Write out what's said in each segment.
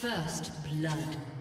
First blood.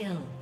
kill.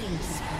Double kill.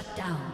Shut down.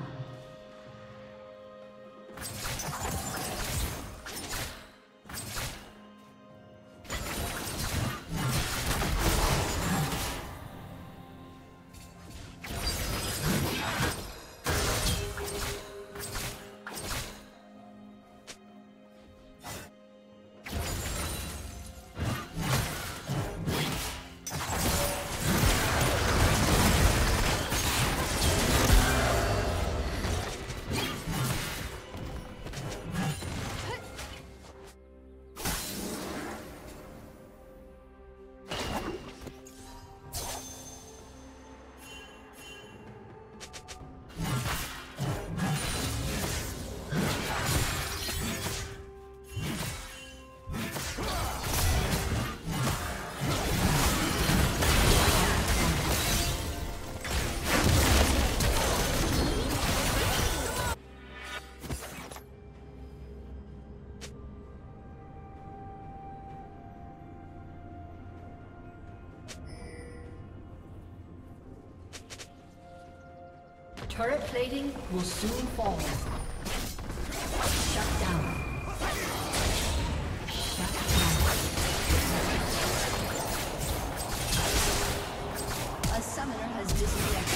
Turret plating will soon fall. Shut down. A summoner has disconnected.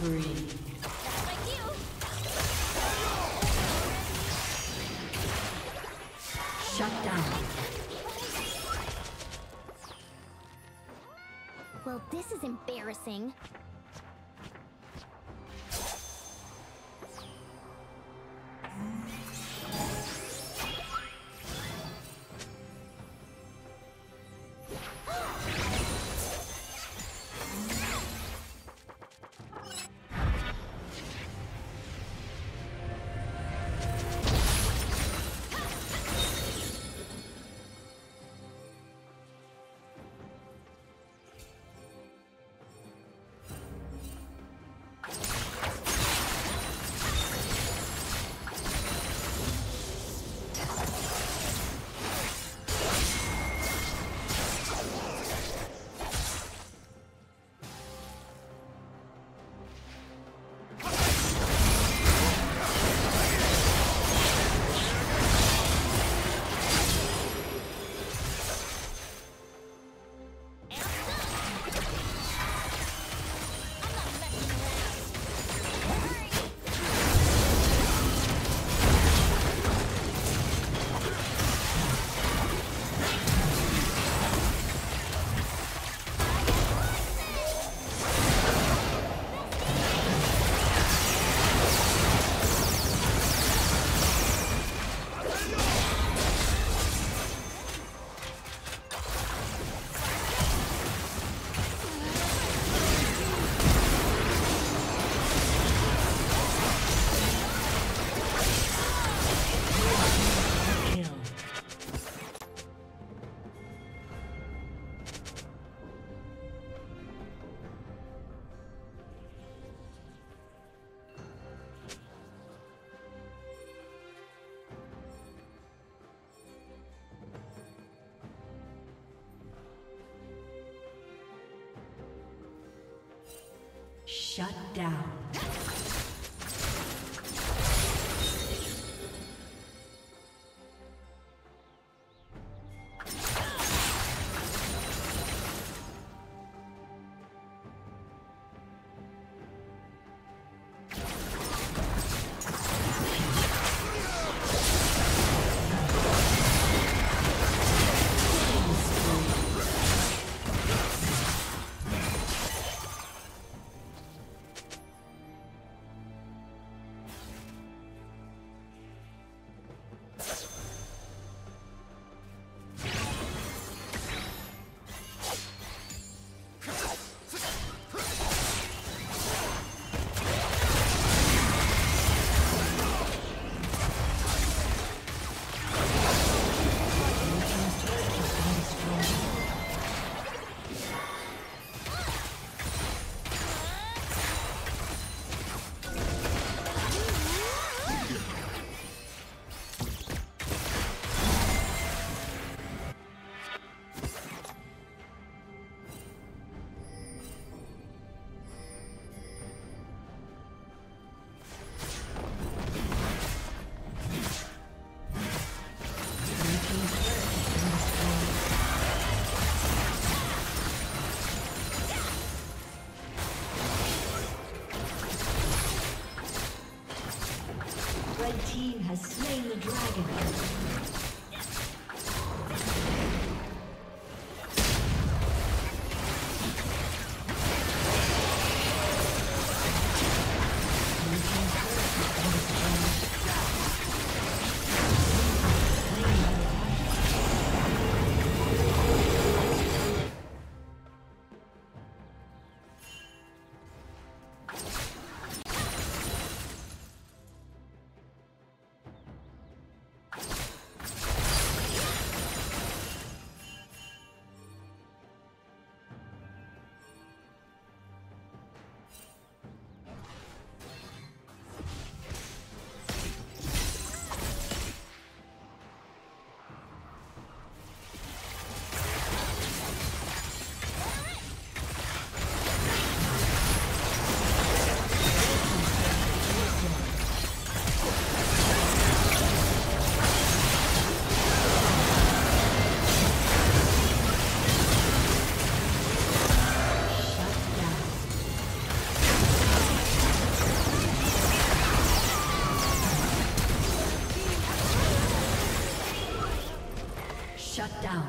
Spree. Shut down. Well, this is embarrassing. Shut down. dragon. Shut down.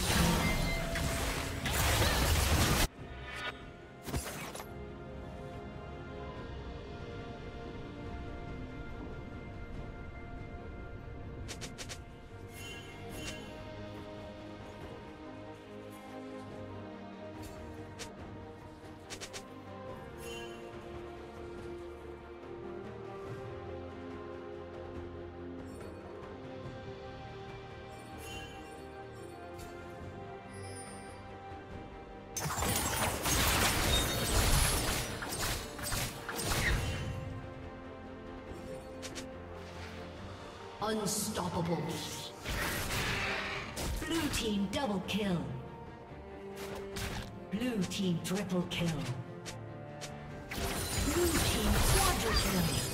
Been destroyed. Unstoppable. Blue team double kill. Blue team triple kill. Blue team quadra kill.